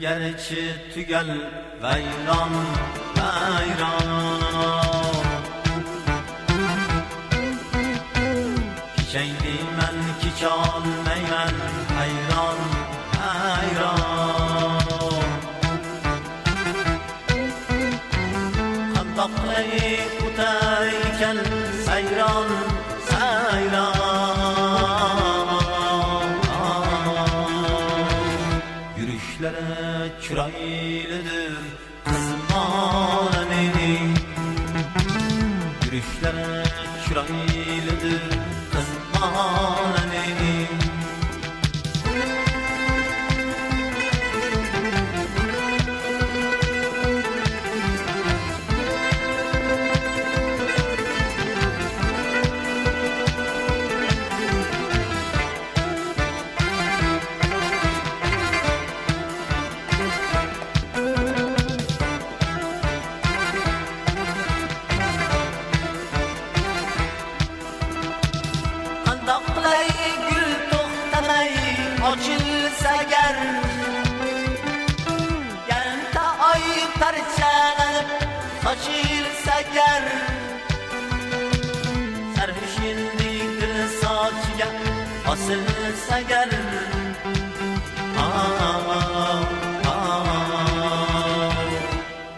gerçi tügel vayron vayron Kichaydiman kicholmayman hayron hayron qandoqlay o'tar ekan sayron sayron yurishlari chiroylidir qizmonaning yurishlari chiroylidir qizmonaning gar yarimta oy parchalanib sochilsa gar sarvishinli dil sochiga osilsa gar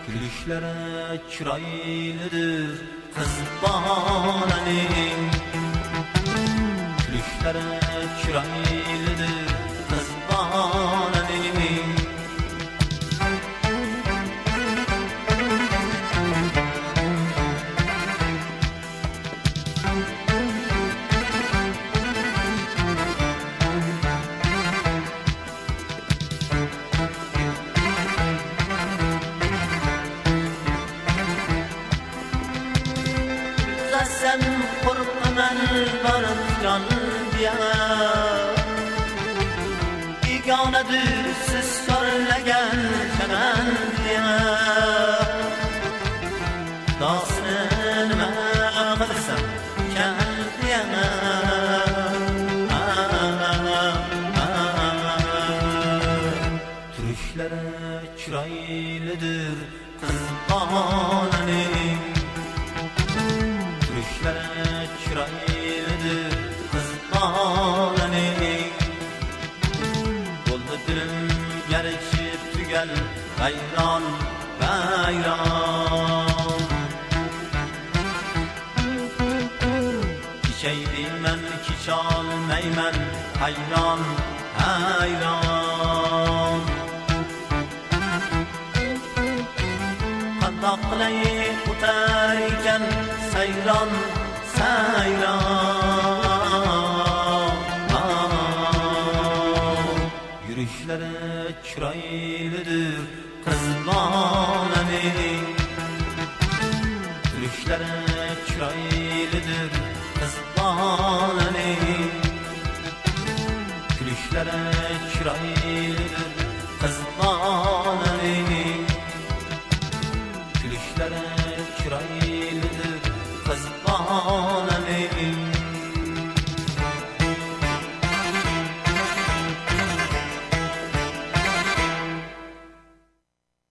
kulishlari chiroylidir qiz bolaning Gülüşlere çıraylıdır Sen korkmaman barıtcan diye. Biganedir siz körlegen kemen diye. Dasını nime kılsam kel diye. Türüşlere çıraylıdır kız bananenin غیران غیران کشیدی من کشان میمن حیران حیران. قد اقلی کن سیران سیران. Chiroylidir qiz bolaning yurishlari chiroylidir qiz bolaning kulishlari chiroylidir qiz bolaning